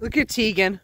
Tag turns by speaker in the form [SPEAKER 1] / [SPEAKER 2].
[SPEAKER 1] Look at Tegan.